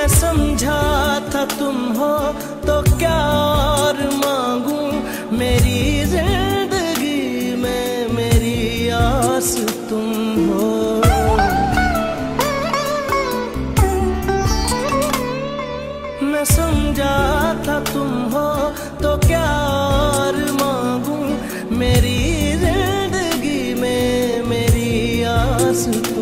मैं समझा था तुम हो तो क्या और मांगू? मेरी ज़िंदगी में मेरी आस तुम हो। मैं समझा था तुम हो तो क्या और मांगू? मेरी ज़िंदगी में मेरी आस तुम